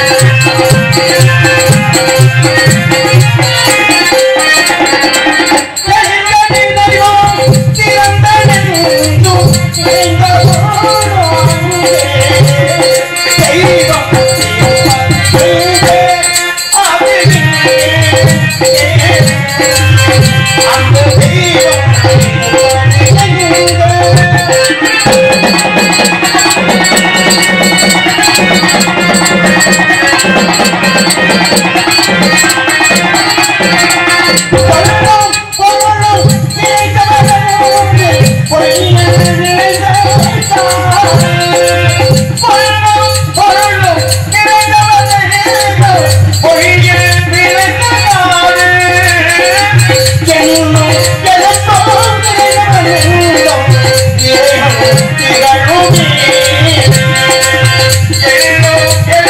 Thank you. வரும்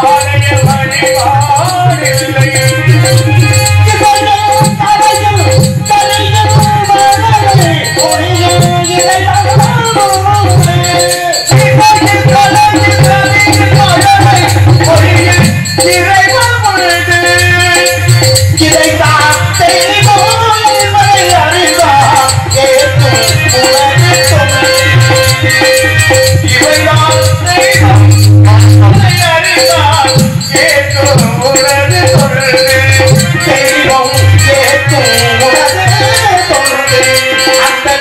ஆலய ஓடிவிடும்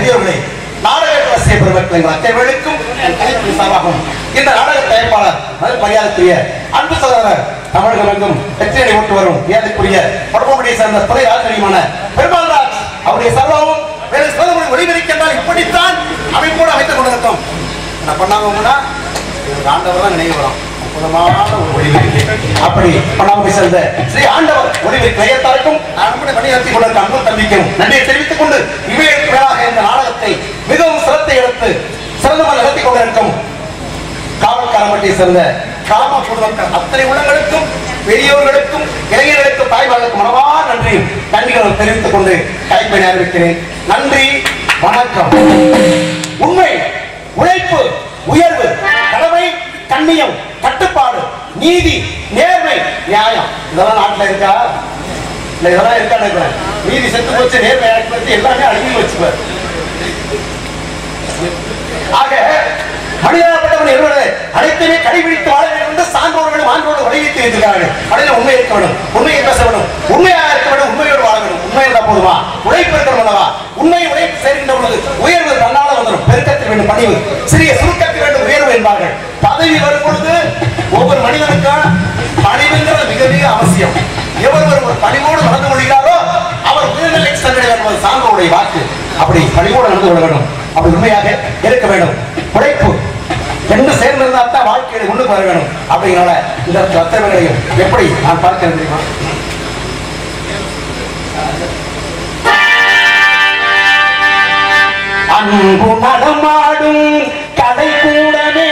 பெரியவர்களே நாடக ரசிக பெருமக்கள் அத்தேவர்களுக்கும் அத்தைவர்களுக்கும் சார்பாகவும் இந்த நாடக தயாரிப்பாளர் முதல் மரியாதைக்குரிய அன்பு சகோதரர் தமிழகம் எங்கும் வெற்றியடை ஓட்டு வரும் ஏழைக்குரிய படப்படியை சேர்ந்த துறை ஆசிரியமான பெருமாள்ராஜ் அவருடைய சர்வாவும் வேறு சோதனை ஒளிபரிக்கின்றால் இப்படித்தான் அமைப்போடு அமைத்துக் கொண்டிருக்கோம். என்ன பண்ணாங்கன்னா ஆண்டவர் தான் நினைவு வரும். அற்புதமான ஒரு அப்படி பண்ணாமல் சேர்ந்த ஸ்ரீ ஆண்டவர் ஒளிபெருக்கி மையத்தாருக்கும் நான் கூட பணி நடத்தி கொண்டிருக்க தம்பிக்கும் நன்றியை தெரிவித்துக் கொண்டு இவைகளுக்கு மேலாக இந்த நாடகத்தை மிகவும் சிரத்தை எடுத்து சிறந்தமாக நடத்தி கொண்டிருக்கும் காவல்காரமட்டியை சேர்ந்த கிராம பொதுமக்கள் அத்தனை உள்ளங்களுக்கும் பெரியோர்களுக்கும் இளைஞர்களுக்கும் தாய்மார்களுக்கும் மனமா நன்றி நன்றிகளும் தெரிவித்துக் கொண்டு கைப்பணி அறிவிக்கிறேன். நன்றி வணக்கம். உண்மை உழைப்பு உயர்வு கடமை கண்ணியம் கட்டுப்பாடு நீதி நேர்மை நியாயம். இதெல்லாம் நாட்டில் இருக்கா? இல்லை இதெல்லாம் இருக்கா இருக்கிறேன். நீதி செத்து போச்சு நேர்மை எனக்கு எல்லாமே அழுகி வச்சுப்பார் ஆக மனிதப்பட்டவன் இருவது அனைத்துமே கடைபிடித்து வாழ வேண்டும் என்று சான்றோர்களும் ஆன்றோடு வலியுறுத்தி இருக்கிறார்கள் மனிதன் உண்மை இருக்க வேண்டும் உண்மையை பேச வேண்டும். உண்மையாக இருக்க வேண்டும் உண்மையோடு வாழ வேண்டும். உண்மை இருந்தா போதுமா? உழைப்பு இருக்கிற அல்லவா? உண்மை உழைப்பு சேர்கின்ற பொழுது உயர்வு நல்லா வந்துடும் பெருக்கத்தில் வேண்டும் பணிவு. சிறிய சுருக்கத்தில் வேண்டும் உயர்வு என்பார்கள். பதவி வரும் பொழுது ஒவ்வொரு மனிதனுக்கும் பணிவுங்கிறது மிக மிக அவசியம். எவர் ஒரு பணிவோடு நடந்து கொள்கிறாரோ அவர் உயர்நிலை சென்றடைவார் என்பது சான்றோருடைய வாக்கு. அப்படி பணிவோடு நடந்து கொள்ள வேண்டும். அப்படி உண்மையாக இருக்க வேண்டும். உழைப்பு. ரெண்டு இருந்தால் தான் வாழ்க்கையில முன்னுக்கு வர வேண்டும். அப்படிங்கிறனால இந்த அத்தனைகளையும் எப்படி நான் பார்க்கிறேன் தெரியுமா? அன்பு மனமாடும் கதை கூடமே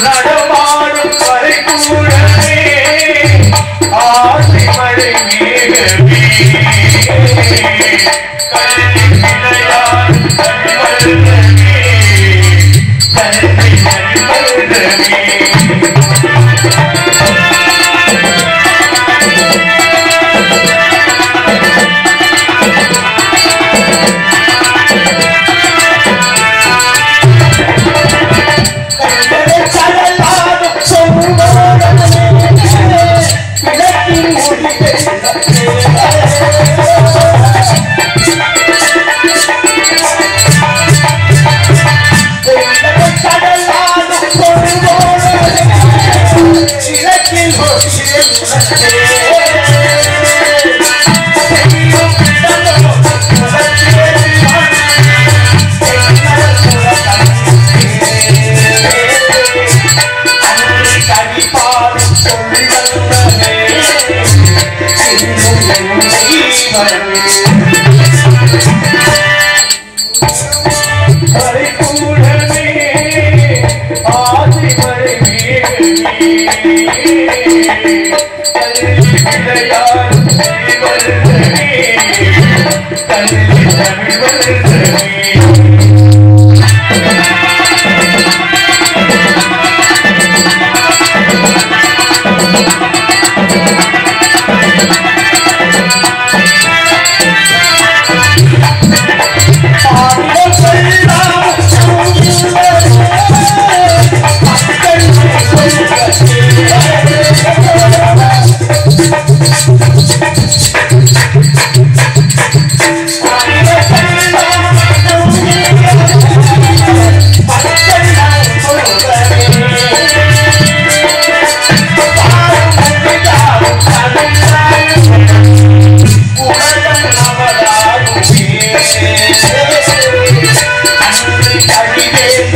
நடமாடும் வரை கூட ஆசை மழை மேகவே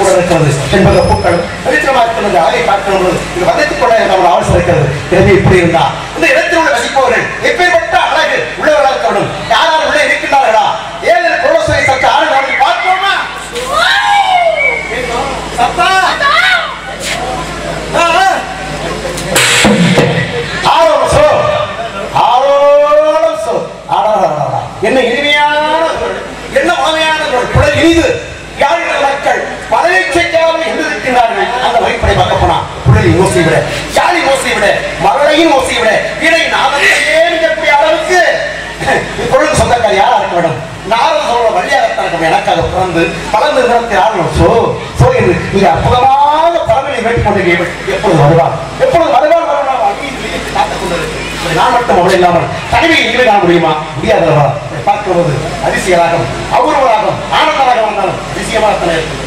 கூட இருக்கிறது என்பதை பூக்களும் வெளிச்சமா இருக்கிறது அழகை பார்க்கணும் இது வதைத்துக் கொள்ள நம்ம அவசரம் இருக்கிறது எனவே இப்படி இருந்தா இந்த இடத்தில் உள்ள வசிப்பவர்கள் எப்பேற்பட்ட அழகு உள்ளவர்களாக இருக்கணும் வேண்டும் உள்ளே இருக்கின்றார்களா ஏழு குலோசனை சற்று ஆறு நாளில் பார்ப்போமா சத்தா என்ன இனிமையான என்ன மனமையான குரல். இனிது ஓசை விட யாழின் ஓசை விட மரளையின் ஓசை விட வீணை நாதத்தையே மிகக்கூடிய அளவுக்கு இப்பொழுது சொந்தக்கார் யாரா இருக்க வேண்டும்? நாரத சொல்ற வழியாகத்தான் இருக்கும். அதை பிறந்து பலந்து நிறத்தில் ஆடணும் சோ சோ என்று நீங்க அற்புதமான பலன்களை மேற்கொண்டு எப்பொழுது வருவார் எப்பொழுது வருவார் வருவார் அடியில் காத்துக் கொண்டிருக்கு நான் மட்டும் அவள் இல்லாமல் தனிமையை இனிமே காண முடியுமா? முடியாதவா? பார்க்கும்போது அதிசயராகும் அபூர்வராகும் ஆனந்தராக வந்தாலும் அதிசயமாகத்தானே இருக்கும்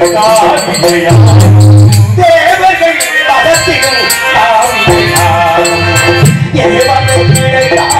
کا حييا دیوکن طاقتين سامي نه يمان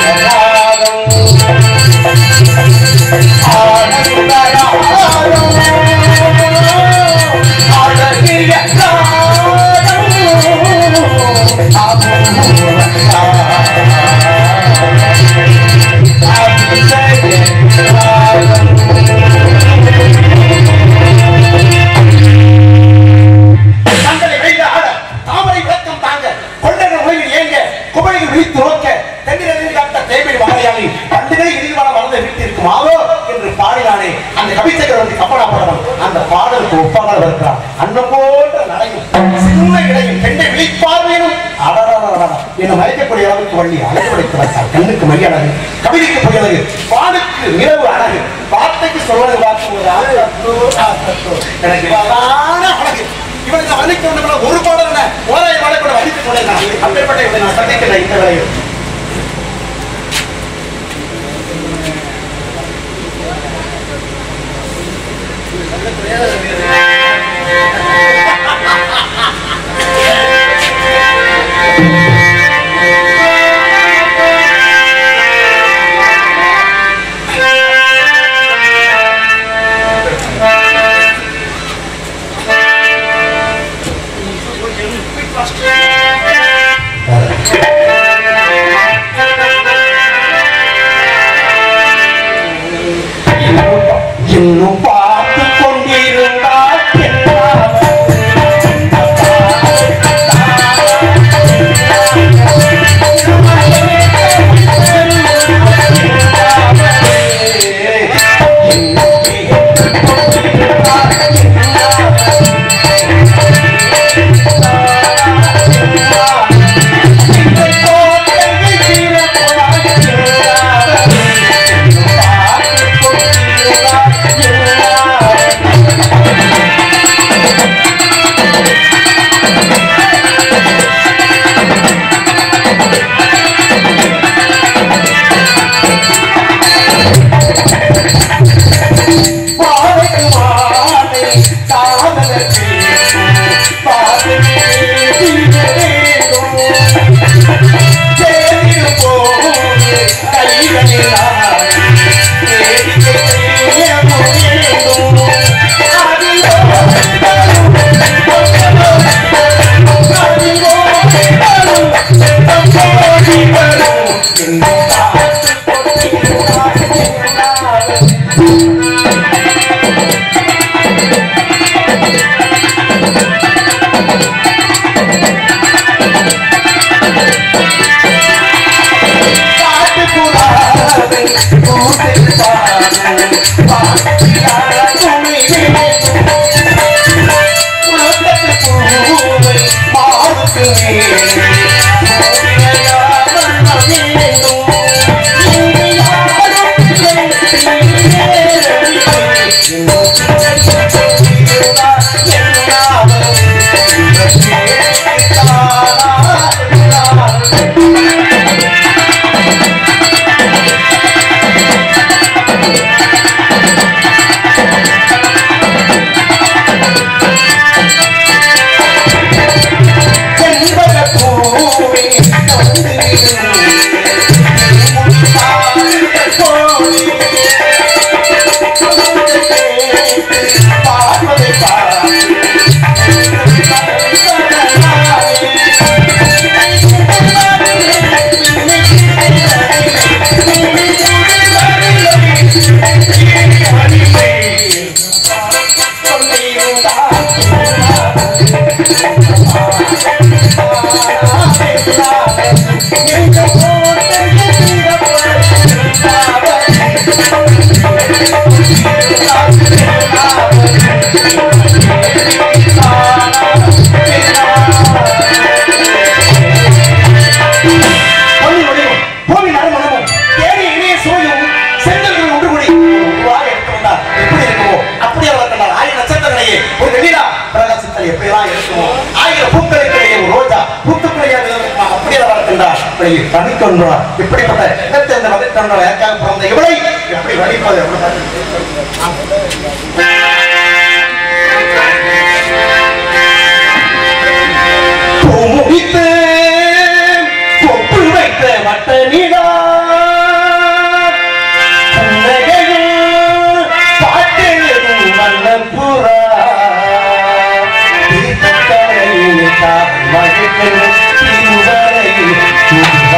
Oh. கவிச்சகர் அந்த பாடலுக்கு ஒப்பாக வருகிறார் அந்த போன்ற நடையும். சின்ன இடையும் பெண்ணை விழிப்பார்வையிலும் என்னை மயக்கக்கூடிய அளவுக்கு வள்ளி அழகு வைத்து வைத்தார். கண்ணுக்கு மை அழகு கவிதைக்கு பொய் அழகு பாடுக்கு நிலவு அழகு வார்த்தைக்கு சொல்வது வாக்கு ஒரு எனக்கு அழகு. இவனுக்கு வலிக்க வேண்டும் ஒரு பாடல் என்ன? ஓராயிரம் வலித்துக் கொண்டேன் அப்பேற்பட்ட இவனை நான் சந்திக்கல இந்த Yeah. and வழித்தொன்றா இப்படிப்பட்ட இடத்தை இந்த வழித்தொன்றா யாருக்காக பிறந்த இவளை எப்படி வழிப்பது முடித்த கொப்பு வைத்த வட்ட நீடா மகிழ்ச்சி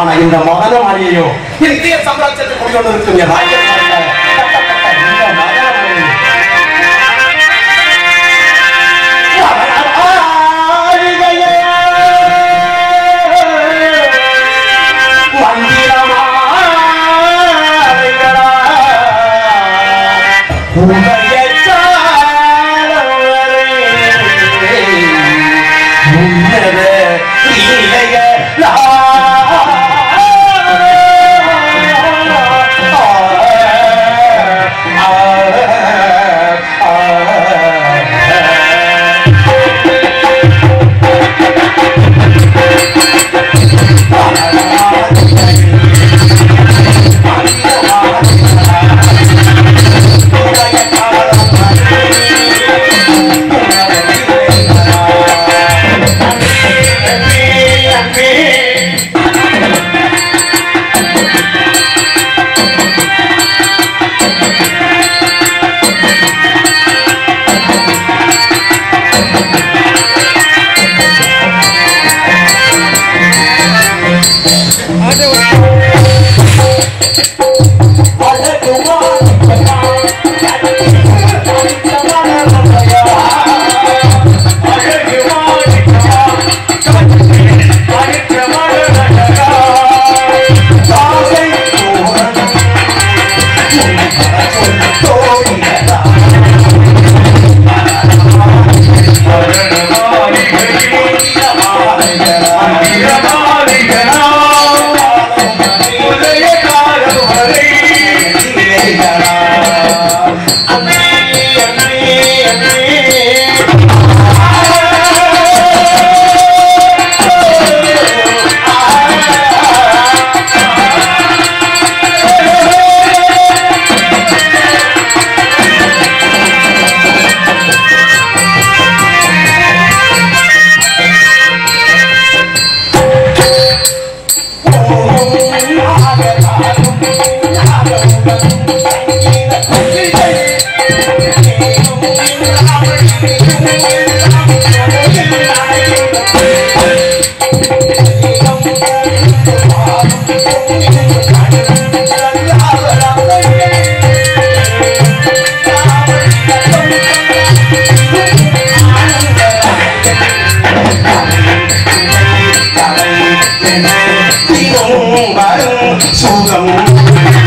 ஆனா இந்த மகன மணியையோ இந்திய சாம்ராஜ்யத்தை குடிக்கொண்டு இருக்கும் என் ராஜ்யத்தால் सोचा